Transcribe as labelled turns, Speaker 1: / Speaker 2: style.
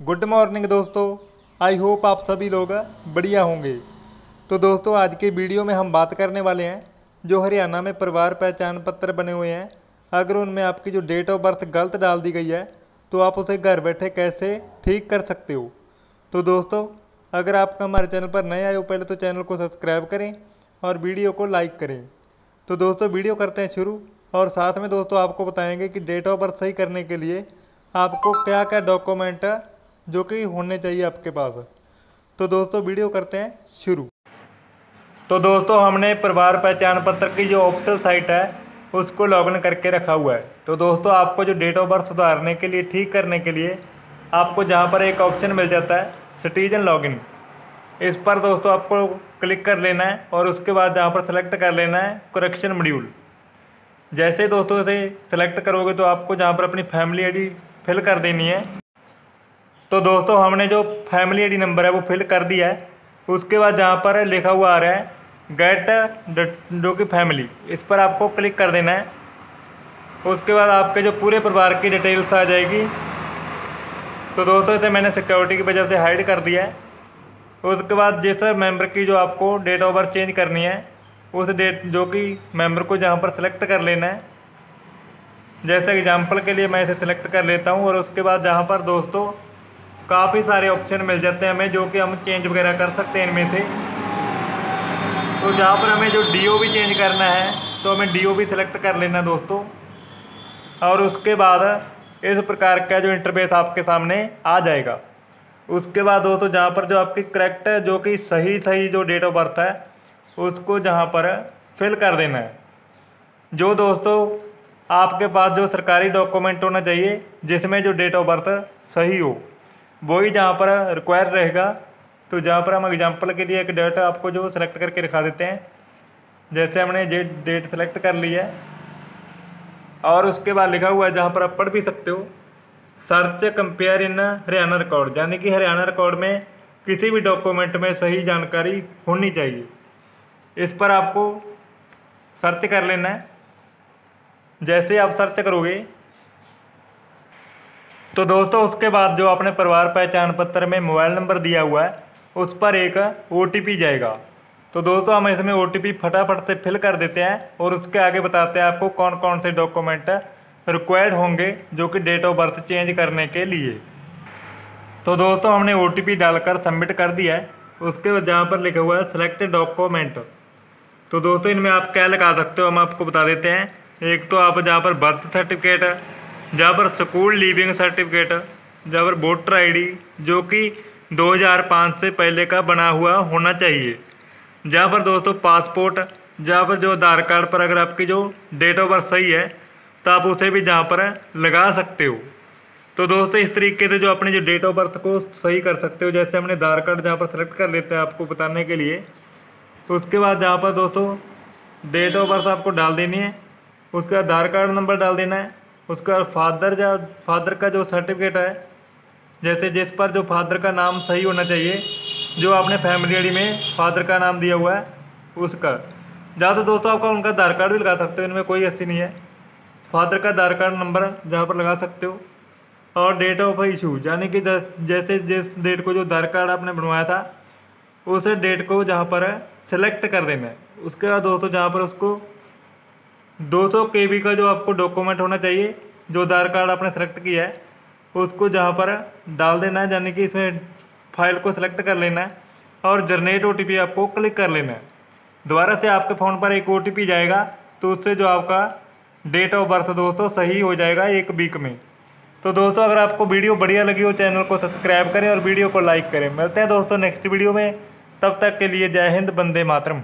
Speaker 1: Good morning दोस्तों। I hope आप सभी लोग बढ़िया होंगे। तो दोस्तों, आज के वीडियो में हम बात करने वाले हैं, जो हरियाणा में परिवार पहचान पत्र बने हुए हैं। अगर उनमें आपकी जो डेट ऑफ़ बर्थ गलत डाल दी गई है तो आप उसे घर बैठे कैसे ठीक कर सकते हो? तो दोस्तों, अगर आप हमारे चैनल पर नए आए हो, पहले तो चैनल को सब्सक्राइब करें और वीडियो को लाइक करें। तो दोस्तों, वीडियो करते हैं शुरू, और साथ में दोस्तों आपको बताएँगे कि डेट ऑफ़ बर्थ सही करने के लिए आपको क्या क्या डॉक्यूमेंट जो कि होने चाहिए आपके पास। तो दोस्तों, वीडियो करते हैं शुरू। तो दोस्तों, हमने परिवार पहचान पत्र की जो ऑफिशियल साइट है, उसको लॉगिन करके रखा हुआ है। तो दोस्तों, आपको जो डेट ऑफ़ बर्थ सुधारने के लिए, ठीक करने के लिए, आपको जहाँ पर एक ऑप्शन मिल जाता है, सिटीजन लॉगिन। इस पर दोस्तों, आपको क्लिक कर लेना है और उसके बाद जहाँ पर सेलेक्ट कर लेना है, करेक्शन मॉड्यूल। जैसे दोस्तों इसे सेलेक्ट करोगे तो आपको जहाँ पर अपनी फैमिली आईडी फिल कर देनी है। तो दोस्तों, हमने जो फैमिली आईडी नंबर है, वो फिल कर दिया है। उसके बाद जहाँ पर लिखा हुआ आ रहा है गेट जो कि फैमिली इस पर आपको क्लिक कर देना है। उसके बाद आपके जो पूरे परिवार की डिटेल्स आ जाएगी। तो दोस्तों, इसे मैंने सिक्योरिटी की वजह से हाइड कर दिया है। उसके बाद जिस मेंबर की जो आपको डेट ऑफ़ बर्थ चेंज करनी है, उस डेट जो कि मेंबर को जहाँ पर सेलेक्ट कर लेना है। जैसे एग्जांपल के लिए मैं इसे सिलेक्ट कर लेता हूँ और उसके बाद जहाँ पर दोस्तों काफ़ी सारे ऑप्शन मिल जाते हैं हमें, जो कि हम चेंज वगैरह कर सकते हैं इनमें से। तो जहाँ पर हमें जो डीओ भी चेंज करना है तो हमें डीओ भी सिलेक्ट कर लेना दोस्तों। और उसके बाद इस प्रकार का जो इंटरफेस आपके सामने आ जाएगा। उसके बाद दोस्तों, जहाँ पर जो आपकी करेक्ट जो कि सही सही जो डेट ऑफ़ बर्थ है, उसको जहाँ पर फिल कर देना है। जो दोस्तों, आपके पास जो सरकारी डॉक्यूमेंट होना चाहिए, जिसमें जो डेट ऑफ़ बर्थ सही हो। वही जहाँ पर रिक्वायर रहेगा तो जहाँ पर हम एग्जांपल के लिए एक डेट आपको जो सेलेक्ट करके दिखा देते हैं, जैसे हमने जे डेट सेलेक्ट कर ली है, और उसके बाद लिखा हुआ है जहाँ पर आप पढ़ भी सकते हो search compare in Haryana record यानी कि हरियाणा रिकॉर्ड में किसी भी डॉक्यूमेंट में सही जानकारी होनी चाहिए। इस पर आपको सर्च कर लेना है। जैसे आप सर्च करोगे तो दोस्तों, उसके बाद जो आपने परिवार पहचान पत्र में मोबाइल नंबर दिया हुआ है, उस पर एक ओटीपी जाएगा। तो दोस्तों, हम इसमें ओटीपी फटाफट से फिल कर देते हैं और उसके आगे बताते हैं आपको कौन कौन से डॉक्यूमेंट रिक्वायर्ड होंगे, जो कि डेट ऑफ़ बर्थ चेंज करने के लिए। तो दोस्तों, हमने ओटीपी डालकर सबमिट कर दिया है। उसके बाद जहाँ पर लिखा हुआ है सेलेक्ट डॉक्यूमेंट तो दोस्तों, इनमें आप क्या लगा सकते हो, हम आपको बता देते हैं। एक तो आप जहाँ पर बर्थ सर्टिफिकेट जहाँ पर स्कूल लीविंग सर्टिफिकेट, जहाँ पर वोटर आईडी, जो कि 2005 से पहले का बना हुआ होना चाहिए। जहाँ पर दोस्तों पासपोर्ट, जहाँ पर जो आधार कार्ड पर अगर आपकी जो डेट ऑफ़ बर्थ सही है तो आप उसे भी जहाँ पर लगा सकते हो। तो दोस्तों इस तरीके से जो अपनी जो डेट ऑफ़ बर्थ को सही कर सकते हो, जैसे हमने आधार कार्ड जहाँ पर सेलेक्ट कर लेते हैं आपको बताने के लिए तो उसके बाद जहाँ पर दोस्तों डेट ऑफ़ बर्थ आपको डाल देनी है, उसका आधार कार्ड नंबर डाल देना है उसका फादर जो, फादर का जो सर्टिफिकेट है, जैसे जिस पर जो फादर का नाम सही होना चाहिए, जो आपने फैमिली आईडी में फादर का नाम दिया हुआ है, उसका। ज़्यादा दोस्तों आपका उनका आधार कार्ड भी लगा सकते हो, इनमें कोई ऐसी नहीं है। फादर का आधार कार्ड नंबर जहाँ पर लगा सकते हो। और डेट ऑफ़ इशू यानी कि जैसे, जिस डेट को जो आधार कार्ड आपने बनवाया था, उस डेट को जहाँ पर सेलेक्ट कर देना है उसके बाद दोस्तों जहाँ पर उसको 200 के का जो आपको डॉक्यूमेंट होना चाहिए, जो आधार कार्ड आपने सेलेक्ट किया है, उसको जहाँ पर डाल देना है, यानी कि इसमें फ़ाइल को सिलेक्ट कर लेना है और जनरेट ओटीपी आपको क्लिक कर लेना है। दोबारा से आपके फ़ोन पर एक ओटीपी जाएगा तो उससे जो आपका डेट ऑफ़ बर्थ दोस्तों सही हो जाएगा एक वीक में। तो दोस्तों, अगर आपको वीडियो बढ़िया लगी हो, चैनल को सब्सक्राइब करें और वीडियो को लाइक करें। मिलते हैं दोस्तों नेक्स्ट वीडियो में। तब तक के लिए जय हिंद बंदे मातरम।